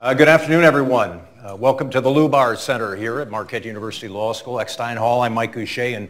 Uh, good afternoon, everyone. Uh, welcome to the Lubar Center here at Marquette University Law School, Eckstein Hall. I'm Mike Gousha, and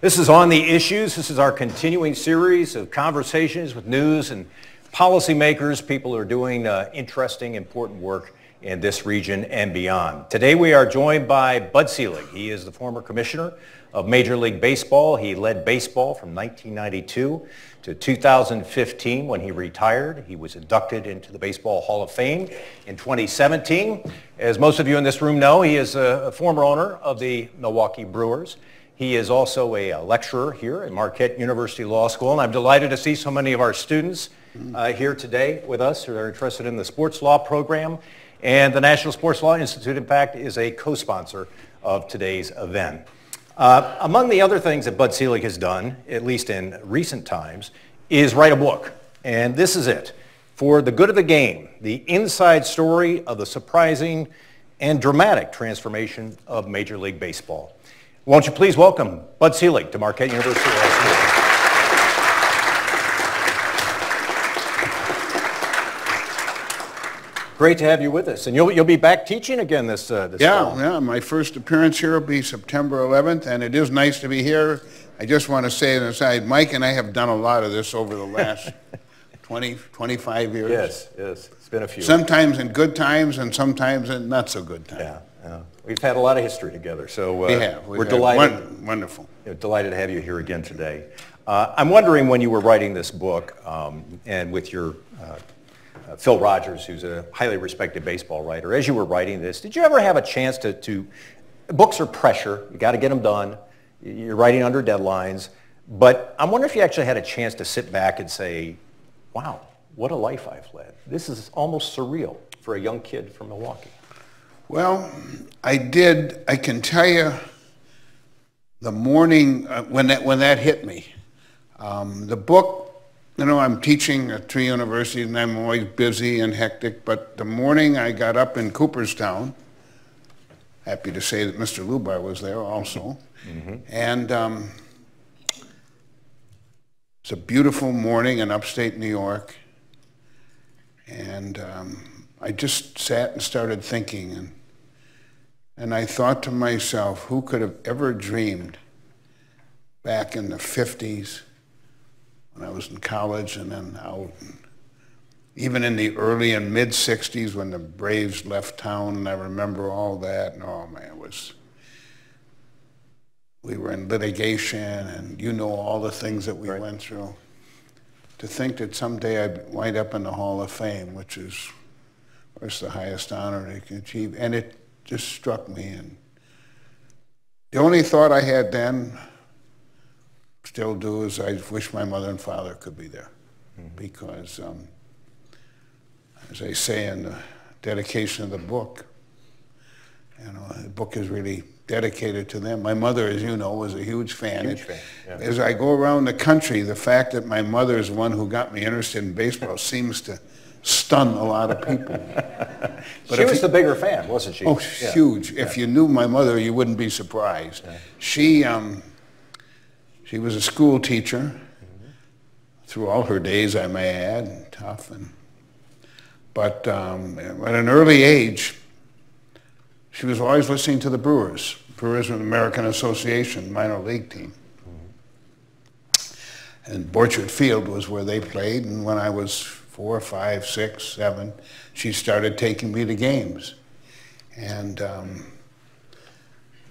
this is On the Issues. This is our continuing series of conversations with news and policymakers, people who are doing uh, interesting, important work in this region and beyond. Today we are joined by Bud Selig. He is the former commissioner of Major League Baseball. He led baseball from 1992 to 2015 when he retired. He was inducted into the Baseball Hall of Fame in 2017. As most of you in this room know, he is a, former owner of the Milwaukee Brewers. He is also a, lecturer here at Marquette University Law School, and I'm delighted to see so many of our students uh, here today with us who are interested in the sports law program. And the National Sports Law Institute, in fact, is a co-sponsor of today's event. Uh, among the other things that Bud Selig has done, at least in recent times, is write a book. And this is it. For the Good of the Game, the inside story of the surprising and dramatic transformation of Major League Baseball. Won't you please welcome Bud Selig to Marquette University. Great to have you with us. And you'll, you'll be back teaching again this, uh, this yeah, fall. Yeah, my first appearance here will be September 11th, and it is nice to be here. I just want to say aside, Mike and I have done a lot of this over the last 20, 25 years. Yes, yes, it's been a few. Sometimes in good times and sometimes in not so good times. Yeah, yeah. We've had a lot of history together, so uh, we have. We're delighted. wonderful. You know, delighted to have you here again today. Uh, I'm wondering when you were writing this book um, and with your uh, Phil Rogers, who's a highly respected baseball writer, as you were writing this, did you ever have a chance to, to books are pressure, you got to get them done, you're writing under deadlines, but I'm wondering if you actually had a chance to sit back and say, wow, what a life I've led. This is almost surreal for a young kid from Milwaukee. Well, I did, I can tell you, the morning uh, when, that, when that hit me, um, the book you know, I'm teaching at three universities and I'm always busy and hectic, but the morning I got up in Cooperstown, happy to say that Mr. Lubar was there also, mm-hmm. and um, it's a beautiful morning in upstate New York, and um, I just sat and started thinking, and, and I thought to myself, who could have ever dreamed back in the 50s when I was in college and then out. Even in the early and mid 60s when the Braves left town, and I remember all that, and oh man, it was, we were in litigation and you know all the things that we right. went through. To think that someday I'd wind up in the Hall of Fame, which is, of course, the highest honor they can achieve, and it just struck me. And the only thought I had then still do is I wish my mother and father could be there. Mm -hmm. Because, um, as I say in the dedication of the book, you know, the book is really dedicated to them. My mother, as you know, was a huge fan. Huge fan yeah. As I go around the country, the fact that my mother is one who got me interested in baseball seems to stun a lot of people. but she was you, the bigger fan, wasn't she? Oh, yeah. huge. Yeah. If you knew my mother, you wouldn't be surprised. She, um, she was a school teacher through all her days, I may add, and tough. And, but um, at an early age, she was always listening to the Brewers. Brewers were the American Association minor league team. And Borchert Field was where they played. And when I was four, five, six, seven, she started taking me to games. And um,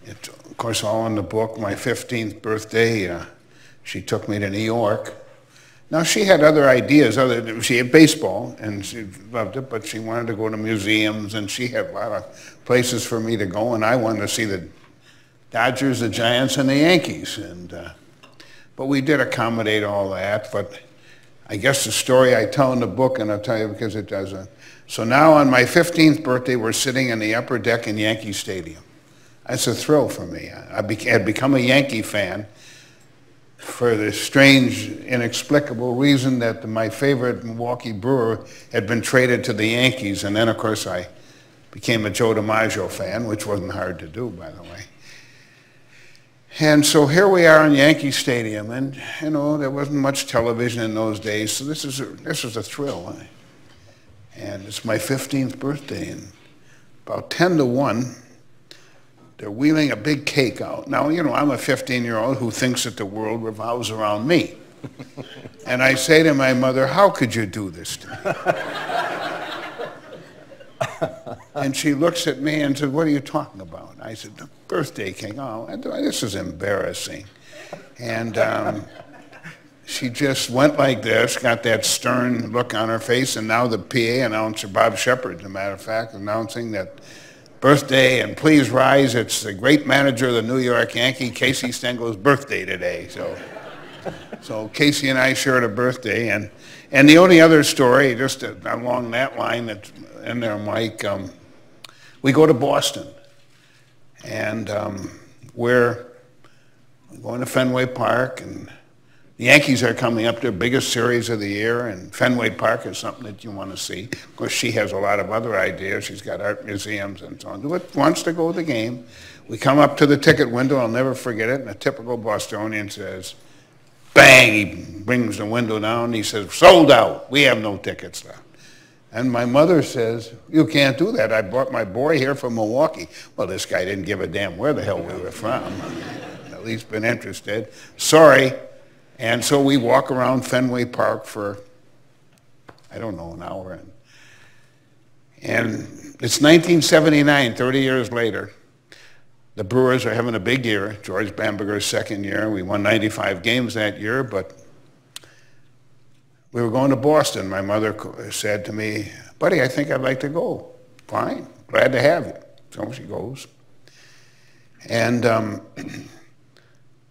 it, of course, all in the book. My 15th birthday, uh, she took me to New York. Now, she had other ideas. Other She had baseball, and she loved it, but she wanted to go to museums, and she had a lot of places for me to go, and I wanted to see the Dodgers, the Giants, and the Yankees. And, uh, but we did accommodate all that, but I guess the story I tell in the book, and I'll tell you because it doesn't. So now on my 15th birthday, we're sitting in the upper deck in Yankee Stadium. That's a thrill for me. I had become a Yankee fan for the strange, inexplicable reason that my favorite Milwaukee brewer had been traded to the Yankees. And then, of course, I became a Joe DiMaggio fan, which wasn't hard to do, by the way. And so here we are in Yankee Stadium, and you know there wasn't much television in those days, so this is a, this was a thrill. And it's my 15th birthday, and about 10 to 1, they're wheeling a big cake out. Now, you know, I'm a 15-year-old who thinks that the world revolves around me. and I say to my mother, how could you do this to me? and she looks at me and says, what are you talking about? I said, the birthday cake. Oh, this is embarrassing. And um, she just went like this, got that stern look on her face, and now the PA announcer, Bob Sheppard, as a matter of fact, announcing that birthday, and please rise. It's the great manager of the New York Yankee, Casey Stengel's birthday today. So, so Casey and I shared a birthday, and and the only other story, just along that line that's in there, Mike, um, we go to Boston, and um, we're going to Fenway Park, and the Yankees are coming up, their biggest series of the year, and Fenway Park is something that you want to see. Of course, she has a lot of other ideas. She's got art museums and so on. But wants to go to the game. We come up to the ticket window. I'll never forget it. And a typical Bostonian says, bang, he brings the window down. He says, sold out. We have no tickets left. And my mother says, you can't do that. I brought my boy here from Milwaukee. Well, this guy didn't give a damn where the hell we were from. At least been interested. Sorry, and so we walk around Fenway Park for, I don't know, an hour. And, and it's 1979, 30 years later. The Brewers are having a big year, George Bamberger's second year. We won 95 games that year, but we were going to Boston. My mother said to me, buddy, I think I'd like to go. Fine, glad to have you. So she goes. And um,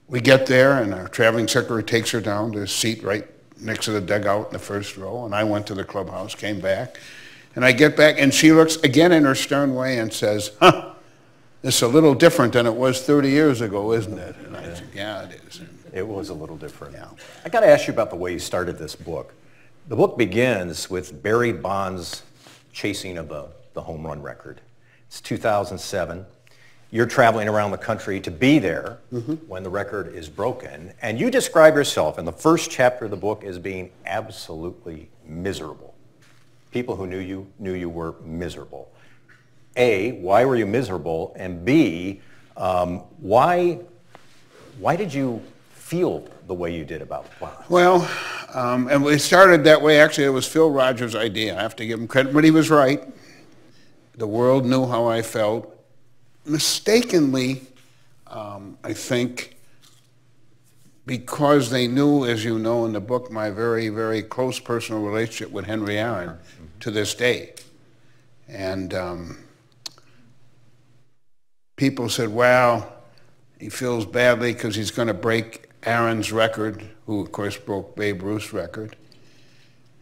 we get there, and our traveling secretary takes her down to a seat right next to the dugout in the first row. And I went to the clubhouse, came back, and I get back, and she looks again in her stern way and says, huh, it's a little different than it was 30 years ago, isn't it? And I said, yeah, it is. It was a little different. Yeah. I got to ask you about the way you started this book. The book begins with Barry Bonds' chasing of the, the home run record. It's 2007 you're traveling around the country to be there mm-hmm. when the record is broken. And you describe yourself in the first chapter of the book as being absolutely miserable. People who knew you knew you were miserable. A, why were you miserable? And B, um, why, why did you feel the way you did about Bonds? Well, um, and we started that way. Actually, it was Phil Rogers' idea. I have to give him credit, but he was right. The world knew how I felt mistakenly, um, I think, because they knew, as you know in the book, my very, very close personal relationship with Henry Aaron mm-hmm. to this day. And um, people said, well, he feels badly because he's going to break Aaron's record, who of course broke Babe Ruth's record.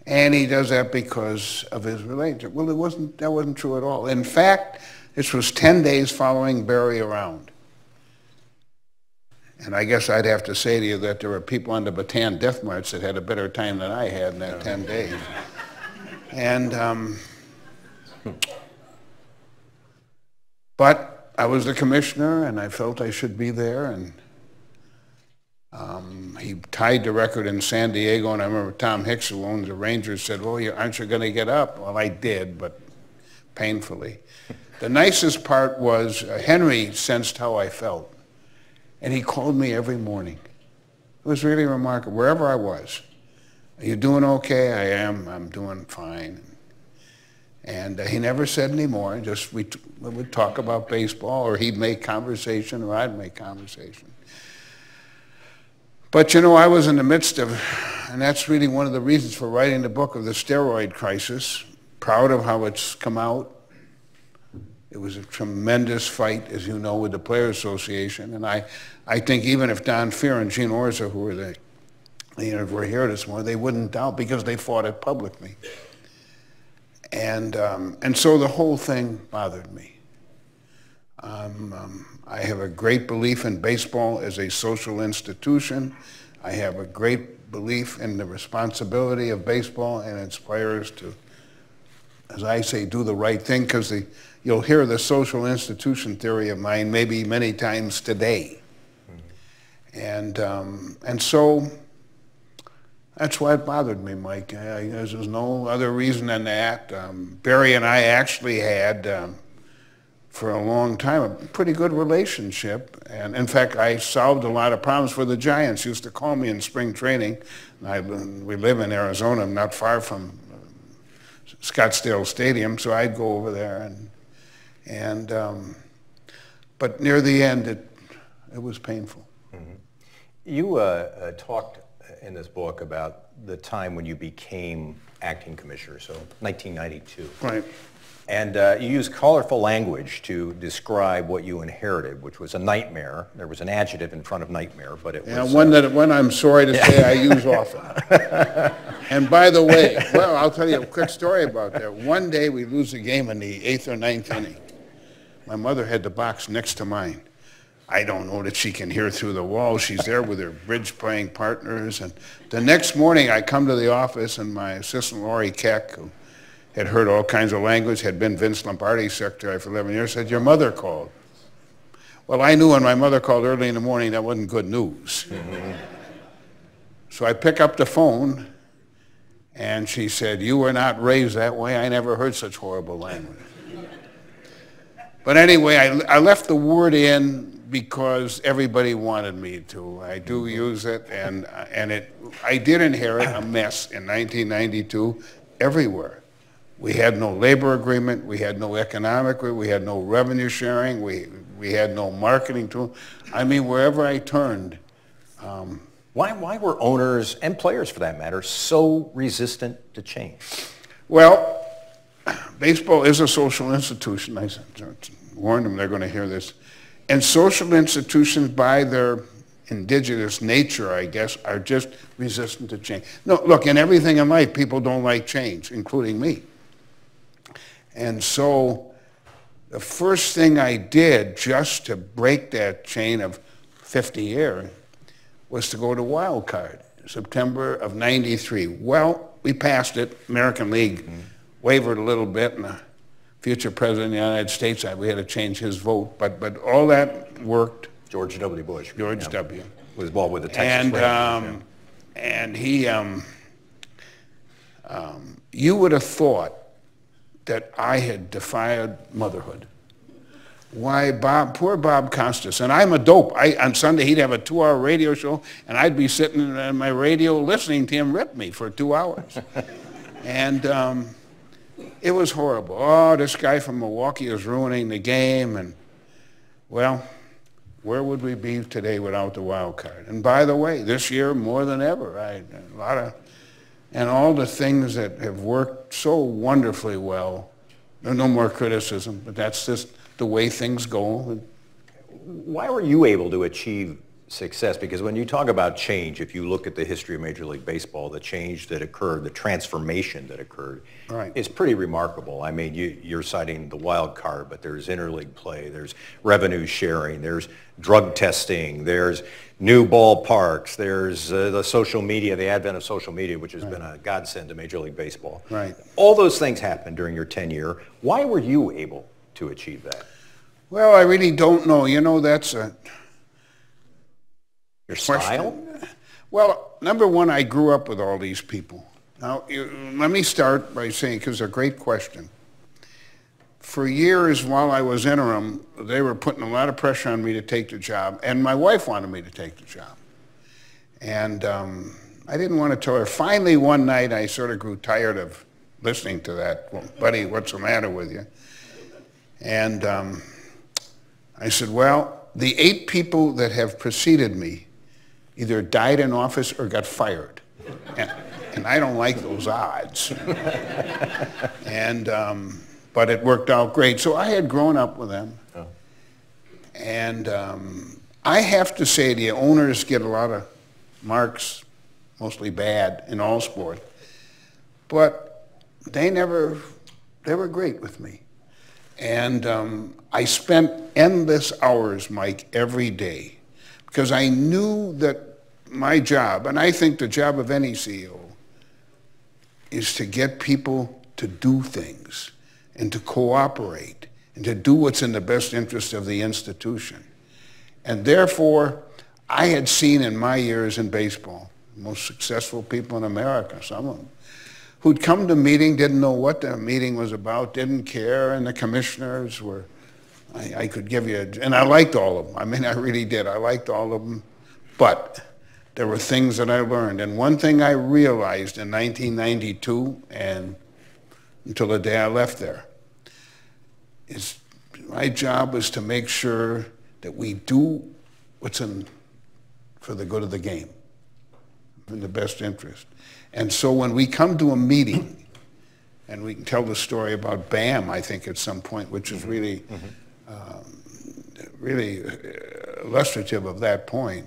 And he does that because of his relationship. Well, it wasn't, that wasn't true at all. In fact, this was 10 days following Barry around. And I guess I'd have to say to you that there were people on the Bataan Death March that had a better time than I had in that 10 days. And, um, but I was the commissioner and I felt I should be there and um, he tied the record in San Diego and I remember Tom Hicks who owns the Rangers said, well, aren't you going to get up? Well, I did, but painfully. The nicest part was uh, Henry sensed how I felt, and he called me every morning. It was really remarkable, wherever I was. Are you doing okay? I am. I'm doing fine. And uh, he never said any more. Just we, we would talk about baseball, or he'd make conversation, or I'd make conversation. But you know, I was in the midst of, and that's really one of the reasons for writing the book of the steroid crisis. Proud of how it's come out. It was a tremendous fight, as you know, with the Players Association. And I, I think even if Don Fehr and Gene Orza, who were the, you know, were here this morning, they wouldn't doubt because they fought it publicly. And, um, and so the whole thing bothered me. Um, um, I have a great belief in baseball as a social institution. I have a great belief in the responsibility of baseball and its players to, as I say, do the right thing because you'll hear the social institution theory of mine maybe many times today. Mm-hmm. And, um, and so that's why it bothered me, Mike. there's no other reason than that. Um, Barry and I actually had um, for a long time, a pretty good relationship. And in fact, I solved a lot of problems for the Giants. Used to call me in spring training. I, we live in Arizona, not far from Scottsdale Stadium, so I'd go over there. And, and um, but near the end, it, it was painful. Mm-hmm. You uh, uh, talked in this book about the time when you became acting commissioner, so 1992. Right. And uh, you use colorful language to describe what you inherited, which was a nightmare. There was an adjective in front of nightmare, but it yeah, was... one uh, that one I'm sorry to say I use often. and by the way, well, I'll tell you a quick story about that. One day we lose a game in the eighth or ninth inning. My mother had the box next to mine. I don't know that she can hear through the wall. She's there with her bridge playing partners. And the next morning I come to the office and my assistant Laurie Keck, who had heard all kinds of language, had been Vince Lombardi's secretary for 11 years, said, your mother called. Well, I knew when my mother called early in the morning that wasn't good news. so I pick up the phone, and she said, you were not raised that way. I never heard such horrible language. but anyway, I, I left the word in because everybody wanted me to. I do use it, and, and it, I did inherit a mess in 1992 everywhere. We had no labor agreement. We had no economic. We had no revenue sharing. We, we had no marketing tool. I mean, wherever I turned. Um, why, why were owners and players, for that matter, so resistant to change? Well, baseball is a social institution. I warned them they're going to hear this. And social institutions, by their indigenous nature, I guess, are just resistant to change. No, look, in everything in life, people don't like change, including me. And so the first thing I did just to break that chain of 50 years was to go to wild card, September of 93. Well, we passed it. American League mm-hmm. wavered a little bit, and the future president of the United States, we had to change his vote, but, but all that worked. George W. Bush. George yeah. W. Was involved with the Texas and, um, yeah. and he, um, um, you would have thought that I had defied motherhood. Why, Bob, poor Bob Costas, and I'm a dope. I, on Sunday, he'd have a two-hour radio show, and I'd be sitting on my radio listening to him rip me for two hours. and um, it was horrible. Oh, this guy from Milwaukee is ruining the game, and, well, where would we be today without the wild card? And by the way, this year, more than ever, I, a lot of and all the things that have worked so wonderfully well. No more criticism, but that's just the way things go. Why were you able to achieve success? Because when you talk about change, if you look at the history of Major League Baseball, the change that occurred, the transformation that occurred, right. is pretty remarkable. I mean, you, you're citing the wild card, but there's interleague play, there's revenue sharing, there's drug testing, there's new ballparks, there's uh, the social media, the advent of social media, which has right. been a godsend to Major League Baseball. Right. All those things happened during your tenure. Why were you able to achieve that? Well, I really don't know. You know, that's a your style? Well, number one, I grew up with all these people. Now, you, let me start by saying, because it's a great question. For years while I was interim, they were putting a lot of pressure on me to take the job, and my wife wanted me to take the job. And um, I didn't want to tell her. Finally, one night, I sort of grew tired of listening to that. Well, buddy, what's the matter with you? And um, I said, well, the eight people that have preceded me either died in office or got fired. And, and I don't like those odds. and, um, but it worked out great. So I had grown up with them. Oh. And um, I have to say the owners get a lot of marks, mostly bad, in all sport. But they never, they were great with me. And um, I spent endless hours, Mike, every day because I knew that my job, and I think the job of any CEO, is to get people to do things and to cooperate and to do what's in the best interest of the institution. And therefore, I had seen in my years in baseball, most successful people in America, some of them, who'd come to meeting, didn't know what the meeting was about, didn't care, and the commissioners were I, I could give you, a, and I liked all of them. I mean, I really did. I liked all of them. But there were things that I learned. And one thing I realized in 1992 and until the day I left there is my job was to make sure that we do what's in for the good of the game, in the best interest. And so when we come to a meeting, and we can tell the story about BAM, I think, at some point, which is really, mm-hmm. um, really illustrative of that point.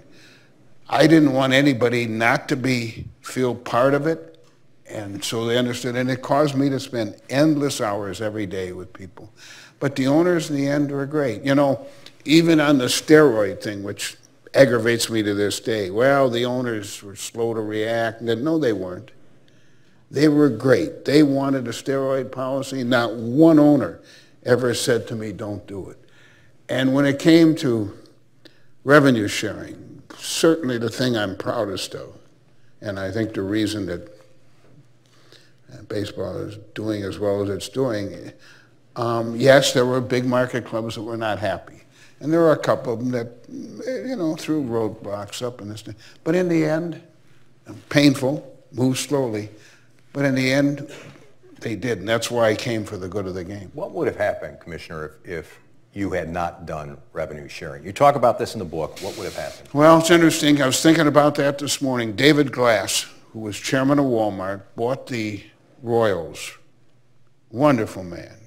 I didn't want anybody not to be feel part of it, and so they understood. And it caused me to spend endless hours every day with people. But the owners in the end were great. You know, even on the steroid thing, which aggravates me to this day. Well, the owners were slow to react. No, they weren't. They were great. They wanted a steroid policy. Not one owner ever said to me, don't do it. And when it came to revenue sharing, certainly the thing I'm proudest of, and I think the reason that baseball is doing as well as it's doing, um, yes, there were big market clubs that were not happy. And there were a couple of them that, you know, threw roadblocks up and this thing. But in the end, painful, moved slowly, but in the end, they did. And that's why I came for the good of the game. What would have happened, Commissioner, if, if you had not done revenue sharing? You talk about this in the book. What would have happened? Well, it's interesting. I was thinking about that this morning. David Glass, who was chairman of Walmart, bought the Royals. Wonderful man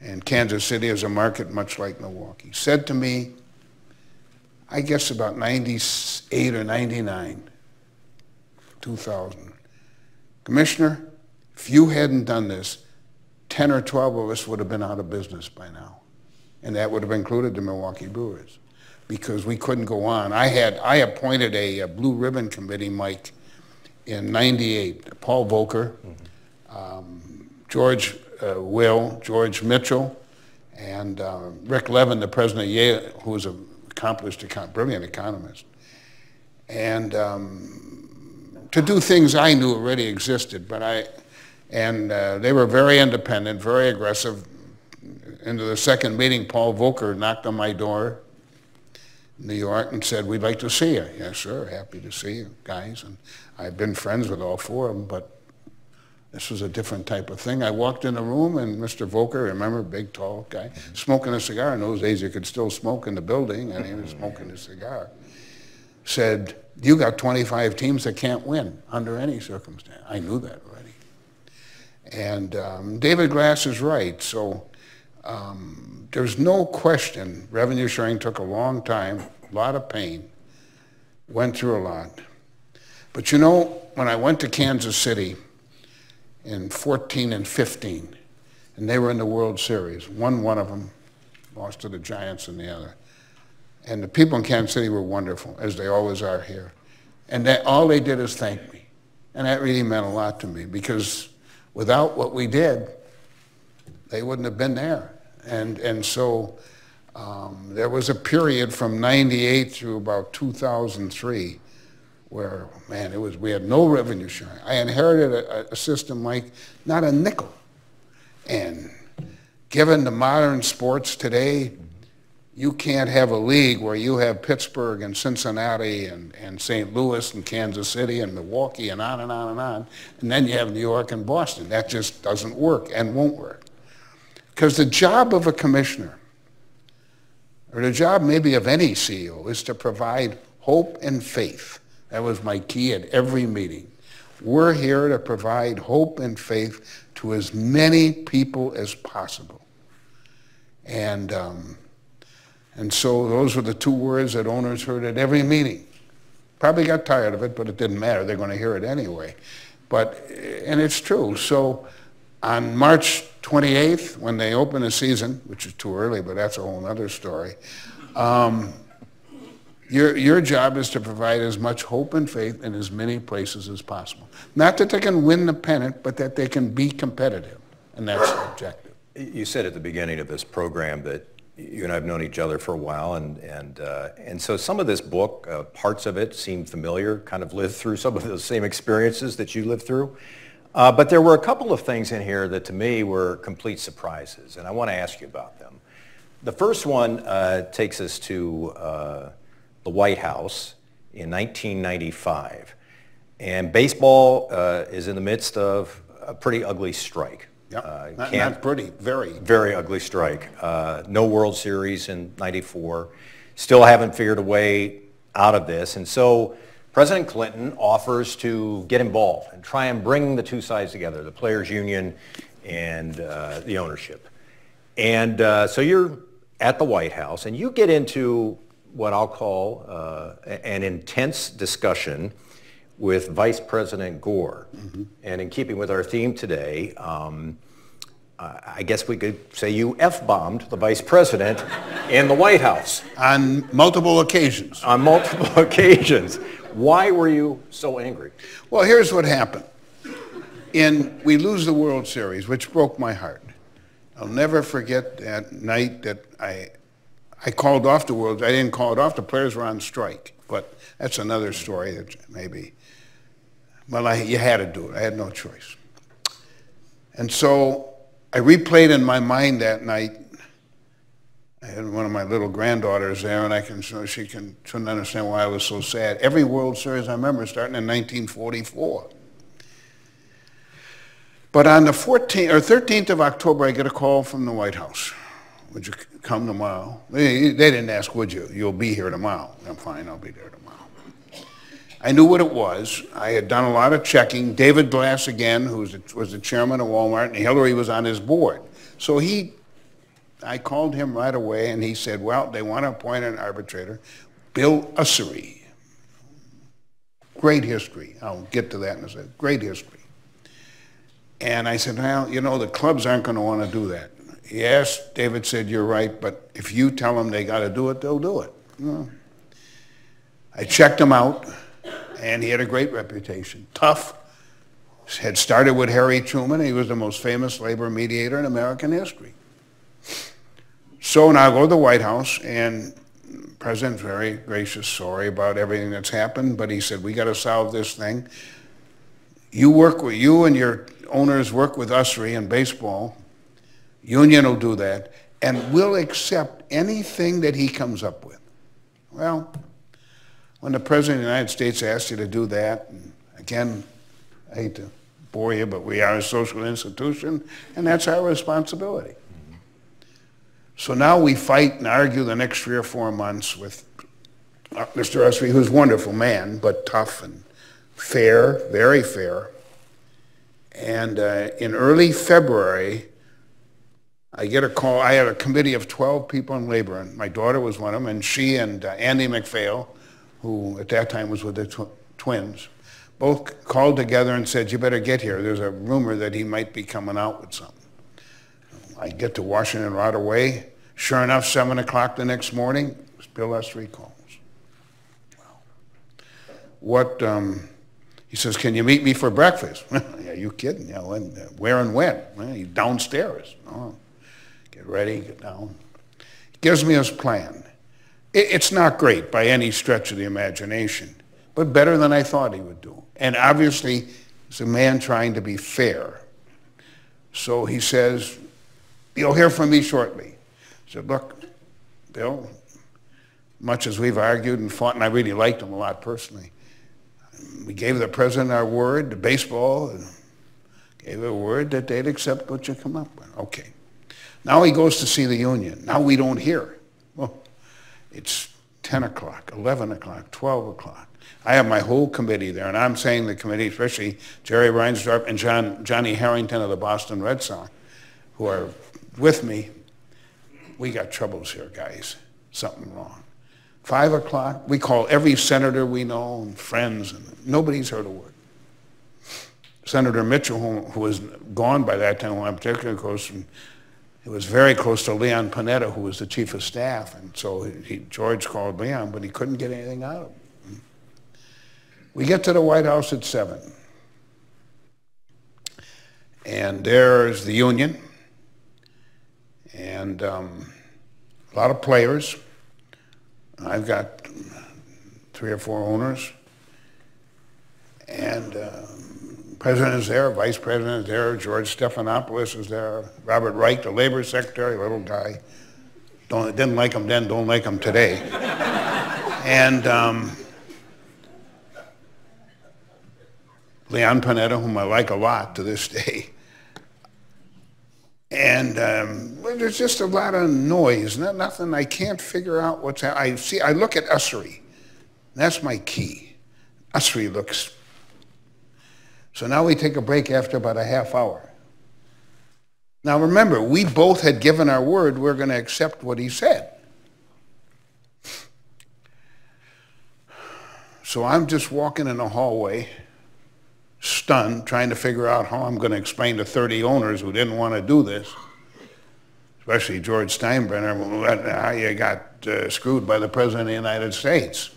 and Kansas City is a market much like Milwaukee, said to me, I guess about 98 or 99, 2000, Commissioner, if you hadn't done this, 10 or 12 of us would have been out of business by now. And that would have included the Milwaukee Brewers because we couldn't go on. I had, I appointed a, a blue ribbon committee, Mike, in 98. Paul Volcker, mm-hmm. Um, George uh, Will, George Mitchell, and uh, Rick Levin, the president of Yale, who was an accomplished, brilliant economist. And um, to do things I knew already existed, but I, and uh, they were very independent, very aggressive. Into the second meeting, Paul Volcker knocked on my door in New York and said, we'd like to see you. Yes, sir, happy to see you guys. And I've been friends with all four of them, but this was a different type of thing. I walked in the room and Mr. Volcker, remember, big, tall guy, smoking a cigar. In those days, you could still smoke in the building, and he was smoking a cigar. Said, you got 25 teams that can't win under any circumstance. I knew that already. And um, David Glass is right. So um, there's no question revenue sharing took a long time, a lot of pain, went through a lot. But you know, when I went to Kansas City, in 14 and 15, and they were in the World Series. Won one of them, lost to the Giants in the other. And the people in Kansas City were wonderful, as they always are here. And that, all they did is thank me. And that really meant a lot to me because without what we did, they wouldn't have been there. And, and so um, there was a period from 98 through about 2003 where, man, it was, we had no revenue sharing. I inherited a, a system like not a nickel. And given the modern sports today, you can't have a league where you have Pittsburgh and Cincinnati and, and St. Louis and Kansas City and Milwaukee and on and on and on, and then you have New York and Boston. That just doesn't work and won't work. Because the job of a commissioner, or the job maybe of any CEO, is to provide hope and faith that was my key at every meeting. We're here to provide hope and faith to as many people as possible. And, um, and so those were the two words that owners heard at every meeting. Probably got tired of it, but it didn't matter. They're going to hear it anyway. But, and it's true. So on March 28th, when they open the season, which is too early, but that's a whole other story, um, your, your job is to provide as much hope and faith in as many places as possible. Not that they can win the pennant, but that they can be competitive. And that's the objective. You said at the beginning of this program that you and I have known each other for a while, and, and, uh, and so some of this book, uh, parts of it seem familiar, kind of lived through some of the same experiences that you lived through. Uh, but there were a couple of things in here that to me were complete surprises, and I want to ask you about them. The first one uh, takes us to uh, the White House in 1995. And baseball uh, is in the midst of a pretty ugly strike. Yep. Uh, not, not, pretty, very. Very ugly strike. Uh, no World Series in 94. Still haven't figured a way out of this. And so President Clinton offers to get involved and try and bring the two sides together, the players union and uh, the ownership. And uh, so you're at the White House and you get into what I'll call uh, an intense discussion with Vice President Gore. Mm-hmm. And in keeping with our theme today, um, I guess we could say you F-bombed the Vice President in the White House. On multiple occasions. On multiple occasions. Why were you so angry? Well, here's what happened. In, we lose the World Series, which broke my heart. I'll never forget that night that I, I called off the World. I didn't call it off. The players were on strike. But that's another story that maybe well, I, you had to do it. I had no choice. And so I replayed in my mind that night. I had one of my little granddaughters there, and I can so she can couldn't understand why I was so sad. Every World Series I remember starting in 1944. But on the 14th or 13th of October, I get a call from the White House. Would you come tomorrow? They, they didn't ask, would you? You'll be here tomorrow. I'm fine, I'll be there tomorrow. I knew what it was. I had done a lot of checking. David Glass, again, who was the, was the chairman of Walmart, and Hillary was on his board. So he, I called him right away, and he said, well, they want to appoint an arbitrator, Bill Usery. Great history. I'll get to that in a second. Great history. And I said, well, you know, the clubs aren't going to want to do that. Yes, David said, you're right, but if you tell them they got to do it, they'll do it. I checked him out and he had a great reputation. Tough. Had started with Harry Truman. He was the most famous labor mediator in American history. So now I go to the White House, and president's very gracious, sorry about everything that's happened, but he said, we got to solve this thing. You work with, you and your owners work with Usery in baseball. Union will do that, and we'll accept anything that he comes up with. Well, when the President of the United States asks you to do that, and again, I hate to bore you, but we are a social institution, and that's our responsibility. So now we fight and argue the next three or four months with uh, Mr. Usery, who's a wonderful man, but tough and fair, very fair. And uh, in early February, I get a call. I had a committee of 12 people in labor, and my daughter was one of them, and she and uh, Andy MacPhail who at that time was with the tw twins, both called together and said, you better get here. There's a rumor that he might be coming out with something. I get to Washington right away. Sure enough, 7 o'clock the next morning, Bill Usery calls. Well, what, um, he says, can you meet me for breakfast? Are you kidding? Yeah, when, uh, where and when? Well, downstairs. Oh, get ready, get down. Gives me his plan. It's not great by any stretch of the imagination, but better than I thought he would do. And obviously, he's a man trying to be fair. So he says, you'll hear from me shortly. I said, look, Bill, much as we've argued and fought, and I really liked him a lot personally, we gave the president our word, the baseball, gave a word that they'd accept what you come up with. Okay. Now he goes to see the union. Now we don't hear. Well, It's 10 o'clock, 11 o'clock, 12 o'clock. I have my whole committee there, and I'm saying the committee, especially Jerry Reinsdorf and John, Johnny Harrington of the Boston Red Sox, who are with me, we got troubles here, guys. Something wrong. Five o'clock, we call every senator we know and friends, and nobody's heard a word. Senator Mitchell, who, who was gone by that time, I'm particularly close, and it was very close to Leon Panetta, who was the chief of staff. And so he, George called Leon, but he couldn't get anything out of him. We get to the White House at 7. And there's the union and um, a lot of players. I've got three or four owners. And uh, president is there, vice president is there, George Stephanopoulos is there, Robert Reich, the labor secretary, little guy. Don't, didn't like him then, don't like him today. and um, Leon Panetta, whom I like a lot to this day. And um, there's just a lot of noise, not, nothing, I can't figure out what's happening. I see, I look at Usery. That's my key. Usery looks. So now we take a break after about a half hour. Now remember, we both had given our word we're going to accept what he said. So I'm just walking in the hallway stunned, trying to figure out how I'm going to explain to 30 owners who didn't want to do this, especially George Steinbrenner, how you got uh, screwed by the President of the United States.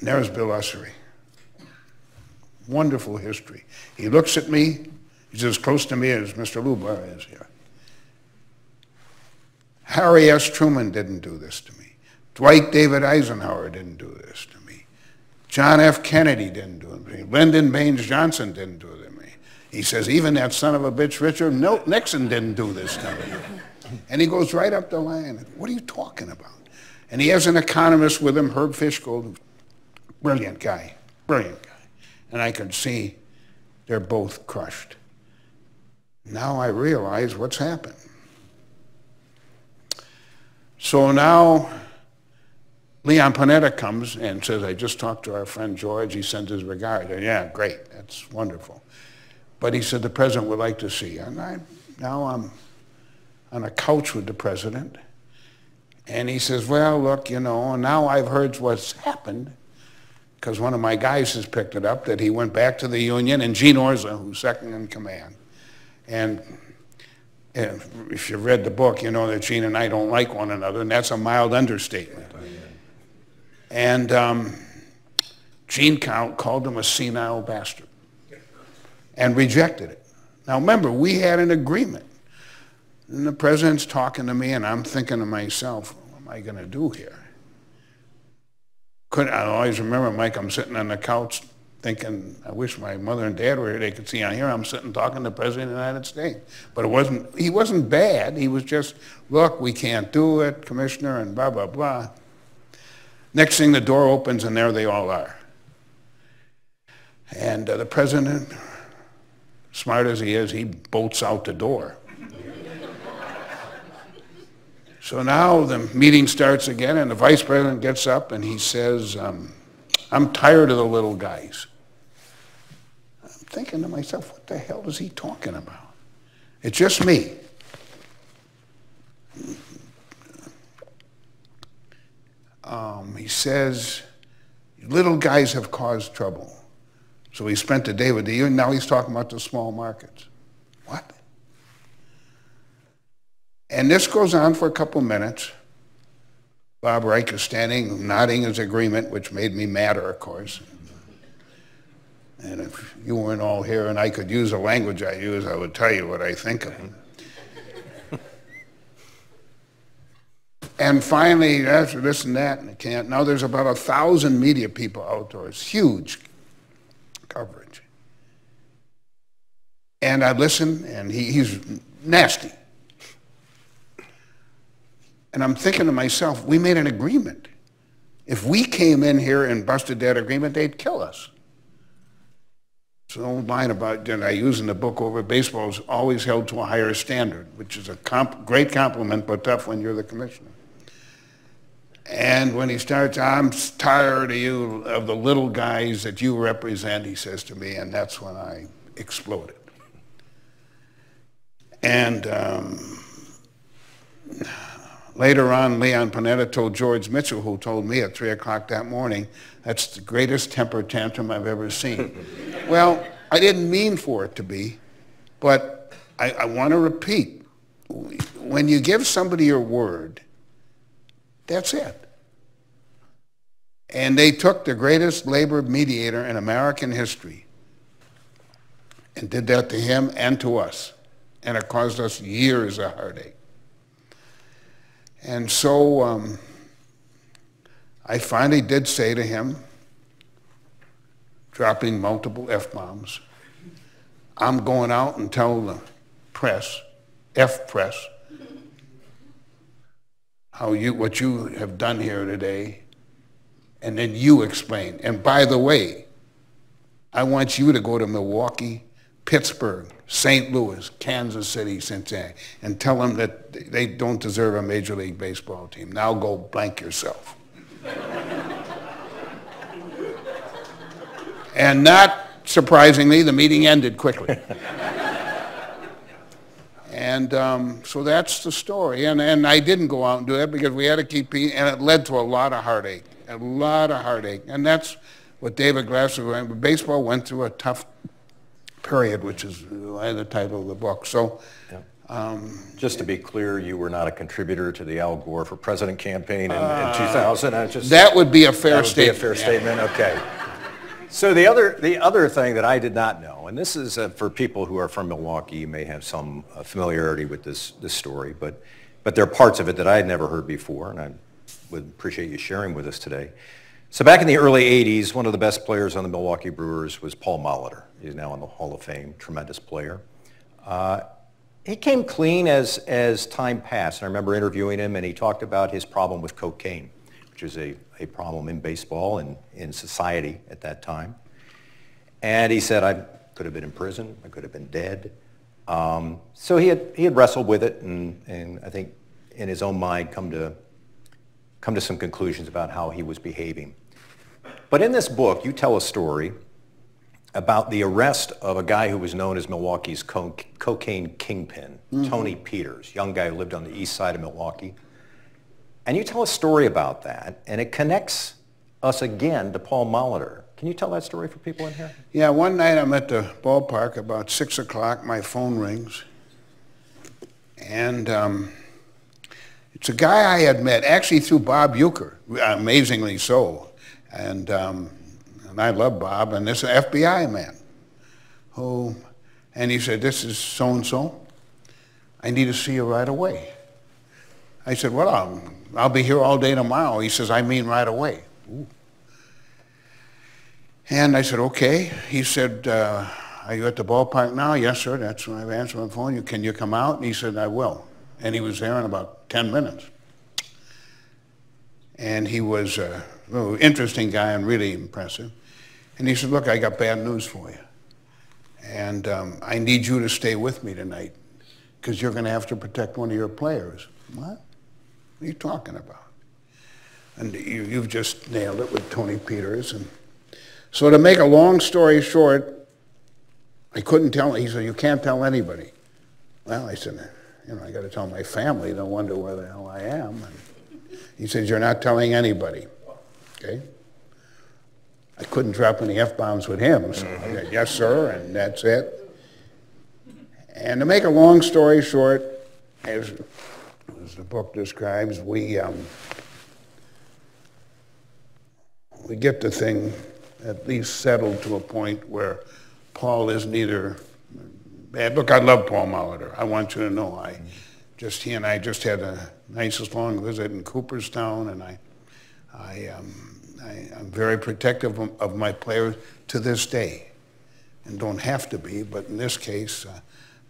And there's Bill Usery. Wonderful history. He looks at me. He's as close to me as Mr. Lubar is here. Harry S. Truman didn't do this to me. Dwight David Eisenhower didn't do this to me. John F. Kennedy didn't do it to me. Lyndon Baines Johnson didn't do it to me. He says, even that son of a bitch Richard Nixon didn't do this to me. And he goes right up the line. What are you talking about? And he has an economist with him, Herb Fishgold, brilliant guy, brilliant guy. And I can see they're both crushed. Now I realize what's happened. So now Leon Panetta comes and says, I just talked to our friend George. He sends his regards. And, yeah, great. That's wonderful. But he said, the president would like to see you. And I, now I'm on a couch with the president. And he says, well, look, you know, now I've heard what's happened because one of my guys has picked it up that he went back to the Union and Gene Orza, who's second in command. And if you read the book, you know that Gene and I don't like one another, and that's a mild understatement. And um, Gene Count called him a senile bastard and rejected it. Now remember, we had an agreement. And the president's talking to me, and I'm thinking to myself, what am I going to do here? Could, I always remember, Mike, I'm sitting on the couch thinking, I wish my mother and dad were here. They could see on here I'm sitting talking to the President of the United States. But it wasn't, he wasn't bad. He was just, look, we can't do it, Commissioner, and blah, blah, blah. Next thing, the door opens, and there they all are. And uh, the president, smart as he is, he bolts out the door. So now the meeting starts again, and the vice president gets up and he says, um, I'm tired of the little guys. I'm thinking to myself, what the hell is he talking about? It's just me. um, he says, little guys have caused trouble. So he spent the day with the union. Now he's talking about the small markets. What? And this goes on for a couple minutes. Bob Reich is standing, nodding his agreement, which made me madder, of course. And if you weren't all here and I could use the language I use, I would tell you what I think of him. And finally, after this and that, and it can't. Now there's about a thousand media people outdoors, huge coverage. And I listen, and he, he's nasty. And I'm thinking to myself, we made an agreement. If we came in here and busted that agreement, they'd kill us. It's an old line about that I use in the book over baseball is always held to a higher standard, which is a comp great compliment, but tough when you're the commissioner. And when he starts, I'm tired of you, of the little guys that you represent, he says to me, and that's when I exploded. And um, later on, Leon Panetta told George Mitchell, who told me at 3 o'clock that morning, that's the greatest temper tantrum I've ever seen. well, I didn't mean for it to be, but I, I want to repeat. When you give somebody your word, that's it. And they took the greatest labor mediator in American history and did that to him and to us. And it caused us years of heartache. And so um, I finally did say to him, dropping multiple F-bombs, I'm going out and tell the press, F press, how you, what you have done here today, and then you explain. And by the way, I want you to go to Milwaukee, Pittsburgh, St. Louis, Kansas City, Cincinnati, and tell them that they don't deserve a Major League Baseball team. Now go blank yourself. and not surprisingly, the meeting ended quickly. And um, so that's the story. And, and I didn't go out and do that because we had to keep, and it led to a lot of heartache, a lot of heartache. And that's what David Glasser. Baseball went through a tough period, which is the title of the book. So. Yeah. Um, Just to be clear, you were not a contributor to the Al Gore for President campaign in, uh, in 2000. I just, that would be a fair that statement. Be a fair statement. Okay. So the other, the other thing that I did not know, and this is uh, for people who are from Milwaukee, you may have some uh, familiarity with this, this story, but, but there are parts of it that I had never heard before, and I would appreciate you sharing with us today. So back in the early 80s, one of the best players on the Milwaukee Brewers was Paul Molitor. He's now in the Hall of Fame, tremendous player. Uh, he came clean as, as time passed. I remember interviewing him, and he talked about his problem with cocaine which is a, a problem in baseball and in society at that time. And he said, I could have been in prison, I could have been dead. Um, so he had, he had wrestled with it and, and I think in his own mind come to, come to some conclusions about how he was behaving. But in this book, you tell a story about the arrest of a guy who was known as Milwaukee's co- cocaine kingpin, mm-hmm. Tony Peters, young guy who lived on the east side of Milwaukee. And you tell a story about that, and it connects us again to Paul Molitor. Can you tell that story for people in here? Yeah, one night I'm at the ballpark about 6 o'clock. My phone rings. And um, it's a guy I had met, actually through Bob Uecker, amazingly so. And, um, and I love Bob, and this is an FBI man who, and he said, this is so-and-so. I need to see you right away. I said, well, I'll, I'll be here all day tomorrow. He says, I mean right away. Ooh. And I said, okay. He said, uh, are you at the ballpark now? Yes, sir. That's when I've answered my phone. You, can you come out? And he said, I will. And he was there in about 10 minutes. And he was a interesting guy and really impressive. And he said, look, I got bad news for you. And um, I need you to stay with me tonight because you're going to have to protect one of your players. What? What are you talking about? And you, you've just nailed it with Tony Peters. And so to make a long story short, I couldn't tell. He said, "You can't tell anybody." Well, I said, "You know, I got to tell my family. They'll wonder where the hell I am." And he said, "You're not telling anybody." Okay. I couldn't drop any f bombs with him, so I said, "Yes, sir," and that's it. And to make a long story short, as as the book describes, we, um, we get the thing at least settled to a point where Paul is neither bad. Look, I love Paul Molitor. I want you to know. I just he and I just had a nicest long visit in Cooperstown, and I, I, um, I am very protective of, of, my players to this day, and don't have to be. But in this case, uh,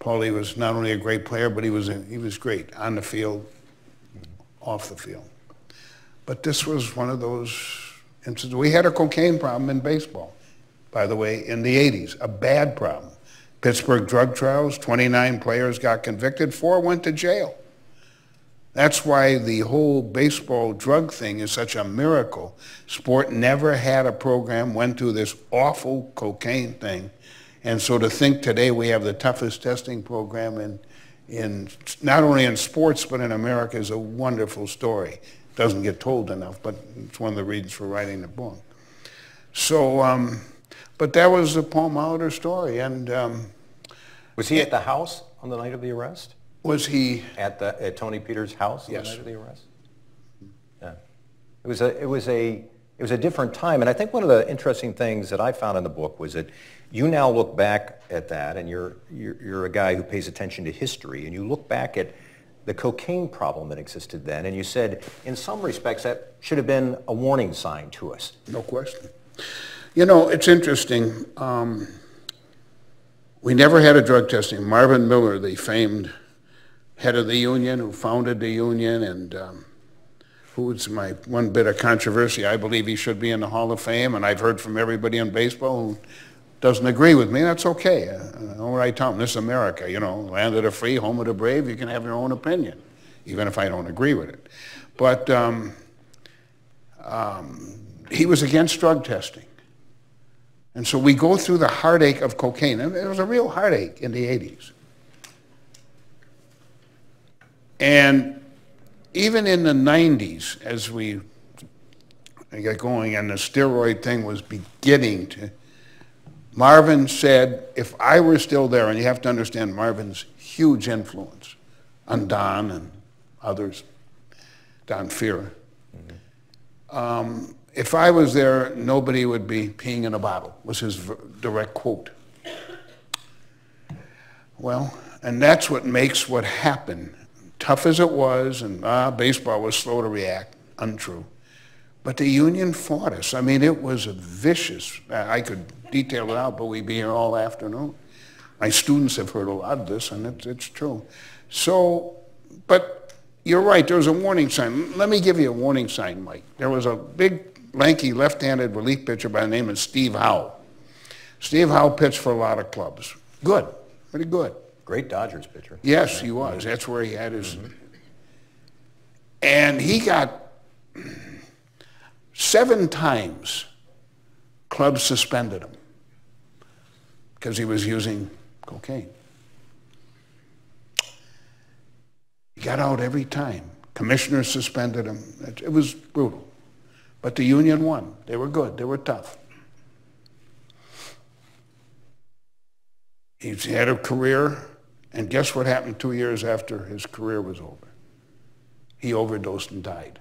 Paulie was not only a great player, but he was, he was great on the field, off the field. But this was one of those instances. We had a cocaine problem in baseball, by the way, in the 80s, a bad problem. Pittsburgh drug trials, 29 players got convicted, four went to jail. That's why the whole baseball drug thing is such a miracle. Sport never had a program, went through this awful cocaine thing, and so to think today we have the toughest testing program in, in not only in sports but in America is a wonderful story. Doesn't get told enough, but it's one of the reasons for writing the book. So, um, but that was the Paul Molitor story. And um, was he at the house on the night of the arrest? Was he at the at Tony Peters' house yes. the night of the arrest? Yeah, it was a it was a it was a different time. And I think one of the interesting things that I found in the book was that you now look back at that, and you're, you're, you're a guy who pays attention to history, and you look back at the cocaine problem that existed then, and you said, in some respects, that should have been a warning sign to us. No question. You know, it's interesting. Um, we never had a drug testing. Marvin Miller, the famed head of the union who founded the union and um, who's my one bit of controversy. I believe he should be in the Hall of Fame, and I've heard from everybody in baseball who doesn't agree with me. That's okay. Uh, all right, Tom, this is America, you know, land of the free, home of the brave. You can have your own opinion, even if I don't agree with it. But um, um, he was against drug testing. And so we go through the heartache of cocaine. And it was a real heartache in the 80s. And even in the 90s, as we got going and the steroid thing was beginning to, Marvin said, if I were still there, and you have to understand Marvin's huge influence on Don and others, Don Fehr, mm-hmm. um, if I was there, nobody would be peeing in a bottle, was his direct quote. Well, and that's what makes what happened tough as it was, and ah, baseball was slow to react, untrue. But the union fought us. I mean, it was a vicious, I could detail it out, but we'd be here all afternoon. My students have heard a lot of this, and it's, it's true. So, but you're right, there was a warning sign. Let me give you a warning sign, Mike. There was a big, lanky, left-handed relief pitcher by the name of Steve Howe. Steve Howe pitched for a lot of clubs. Good, pretty good. Great Dodgers pitcher. Yes, he was. That's where he had his. Mm-hmm. And he got seven times clubs suspended him because he was using cocaine. He got out every time. Commissioners suspended him. It was brutal. But the union won. They were good. They were tough. He's had a career and guess what happened two years after his career was over? He overdosed and died.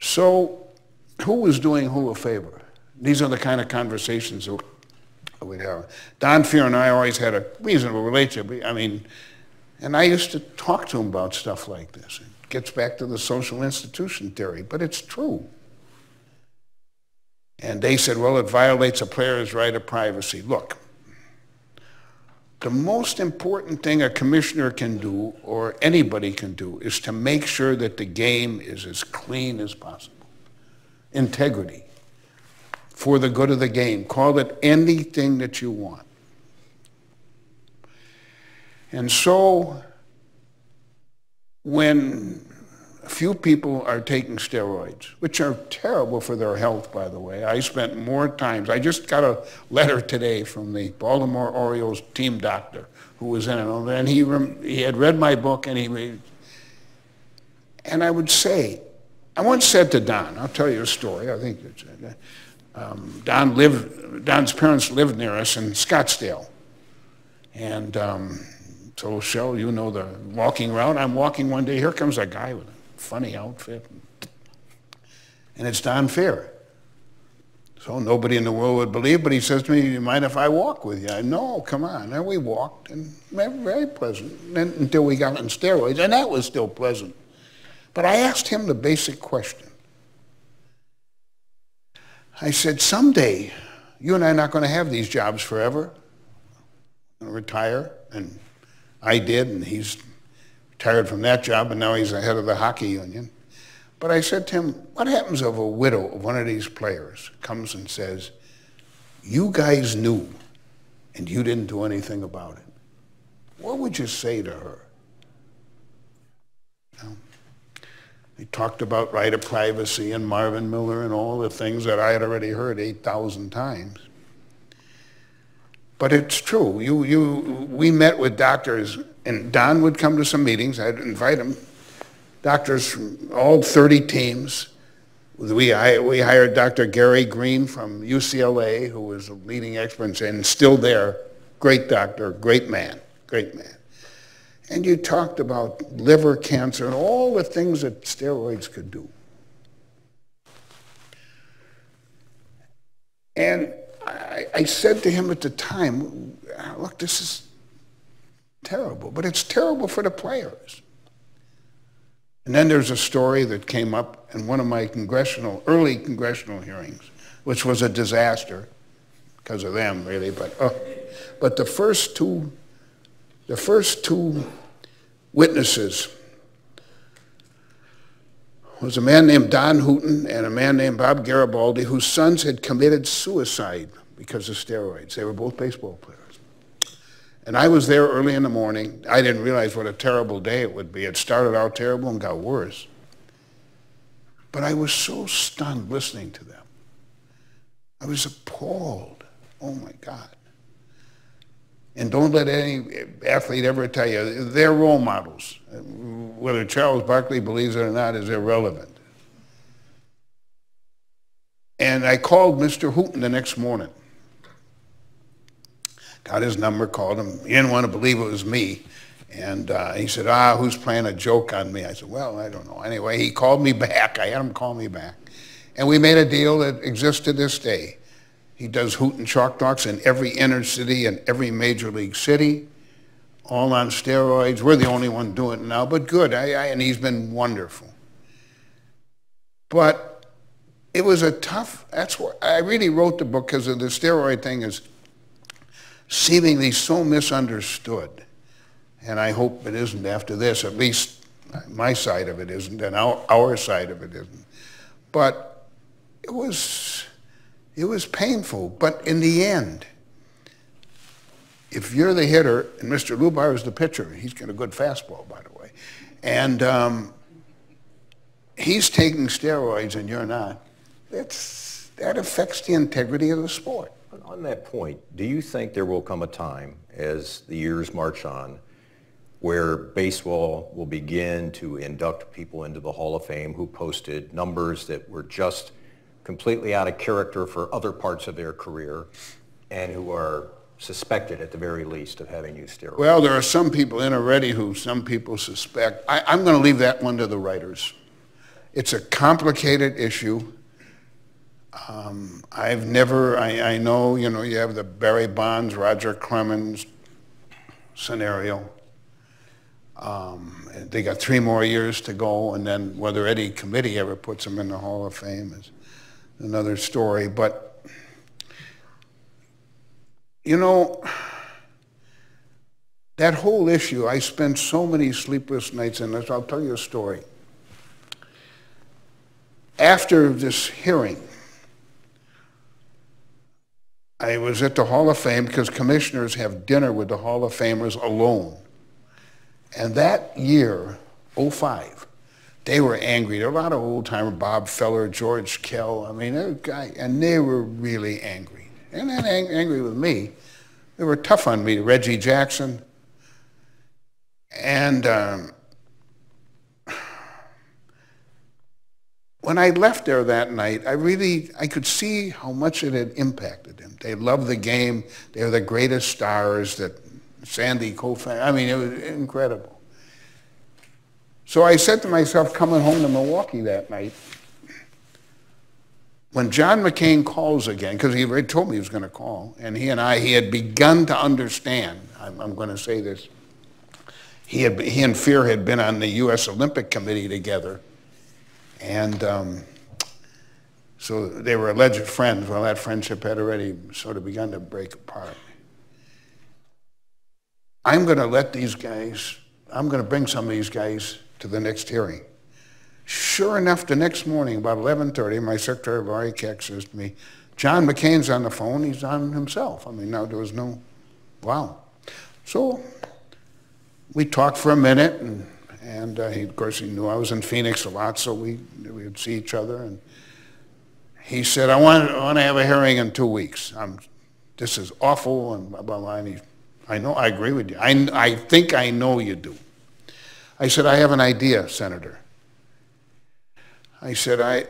So who was doing who a favor? These are the kind of conversations that we have. Don Fehr and I always had a reasonable relationship. I mean, and I used to talk to him about stuff like this. It gets back to the social institution theory, but it's true. And they said, well, it violates a player's right of privacy. Look, the most important thing a commissioner can do, or anybody can do, is to make sure that the game is as clean as possible. Integrity. For the good of the game. Call it anything that you want. And so, when few people are taking steroids, which are terrible for their health, by the way. I spent more times. I just got a letter today from the Baltimore Orioles team doctor who was in it, and he, he had read my book, and he, and I would say, I once said to Don, I'll tell you a story. I think it's, um, Don lived, Don's parents lived near us in Scottsdale, and um, so Shell, you know the walking route. I'm walking one day. Here comes a guy with a funny outfit. And it's Don Fehr. So nobody in the world would believe, but he says to me, you mind if I walk with you? I no, come on. And we walked, and very pleasant and until we got on steroids, and that was still pleasant. But I asked him the basic question. I said, someday, you and I are not going to have these jobs forever. I'm going to retire. And I did, and he's retired from that job, and now he's the head of the hockey union. But I said to him, what happens if a widow of one of these players comes and says, you guys knew and you didn't do anything about it? What would you say to her? You know, he talked about right of privacy and Marvin Miller and all the things that I had already heard 8,000 times. But it's true. You, you, we met with doctors and Don would come to some meetings. I'd invite him. Doctors from all 30 teams. We, we hired Dr. Gary Green from UCLA, who was a leading expert and still there. Great doctor, great man, great man. And you talked about liver cancer and all the things that steroids could do. And I, I said to him at the time, look, this is terrible, but it's terrible for the players. And then there's a story that came up in one of my congressional, early congressional hearings, which was a disaster because of them, really. But, uh, but the first two, the first two witnesses was a man named Don Hooton and a man named Bob Garibaldi whose sons had committed suicide because of steroids. They were both baseball players. And I was there early in the morning. I didn't realize what a terrible day it would be. It started out terrible and got worse. But I was so stunned listening to them. I was appalled. Oh my God. And don't let any athlete ever tell you, they're role models. Whether Charles Barkley believes it or not is irrelevant. And I called Mr. Hooton the next morning. Got his number, called him. He didn't want to believe it was me. And uh, he said, ah, who's playing a joke on me? I said, well, I don't know. Anyway, he called me back. I had him call me back. And we made a deal that exists to this day. He does hoot and chalk talks in every inner city and every major league city, all on steroids. We're the only one doing it now, but good. I, I, and he's been wonderful. But it was a tough, that's why I really wrote the book because of the steroid thing is seemingly so misunderstood. And I hope it isn't after this, at least my side of it isn't, and our, our side of it isn't. But it was it was painful, but in the end, if you're the hitter, and Mr. Lubar is the pitcher, he's got a good fastball, by the way, and um, he's taking steroids and you're not, that's, that affects the integrity of the sport. On that point, do you think there will come a time as the years march on where baseball will begin to induct people into the Hall of Fame who posted numbers that were just completely out of character for other parts of their career and who are suspected at the very least of having used steroids? Well, there are some people in already who some people suspect. I, am going to leave that one to the writers. It's a complicated issue. Um, I've never, I, I, know, you know, you have the Barry Bonds, Roger Clemens scenario. Um, they got three more years to go, and then whether any committee ever puts them in the Hall of Fame is another story. But, you know, that whole issue, I spent so many sleepless nights in this. I'll tell you a story. After this hearing, I was at the Hall of Fame because commissioners have dinner with the Hall of Famers alone. And that year, 05, they were angry. There were a lot of old timer, Bob Feller, George Kell. I mean, guy, and they were really angry. And then ang angry with me. They were tough on me. Reggie Jackson. And um, when I left there that night, I really, I could see how much it had impacted them. They loved the game. They were the greatest stars that Sandy Koufax, I mean, it was incredible. So I said to myself, coming home to Milwaukee that night, when John McCain calls again, because he already told me he was going to call, and he and I, he had begun to understand, I'm, I'm going to say this, he, had, he and Fehr had been on the U.S. Olympic Committee together, and um, so they were alleged friends. Well, that friendship had already sort of begun to break apart. I'm going to let these guys, I'm going to bring some of these guys to the next hearing. Sure enough, the next morning, about 11.30, my secretary, Laurie Keck, says to me, John McCain's on the phone. He's on himself. I mean, now there was no, wow. So we talked for a minute, and, and uh, he, of course, he knew I was in Phoenix a lot, so we, we would see each other. And he said, I want, I want to have a hearing in two weeks. I'm, this is awful, and blah, blah, blah. And he, I know, I agree with you. I, I think I know you do. I said, I have an idea, Senator. I said, I,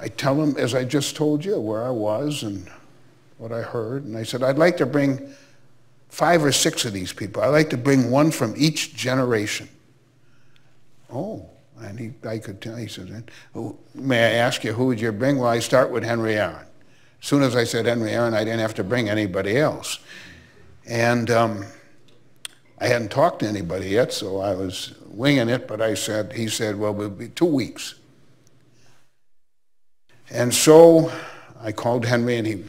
I tell him, as I just told you, where I was and what I heard. And I said, I'd like to bring five or six of these people. I'd like to bring one from each generation. Oh, and he, I could tell, he said, oh, may I ask you, who would you bring? Well, I start with Henry Aaron. As soon as I said Henry Aaron, I didn't have to bring anybody else. And um, I hadn't talked to anybody yet, so I was winging it, but I said, he said, well, it'll be two weeks. And so I called Henry, and he,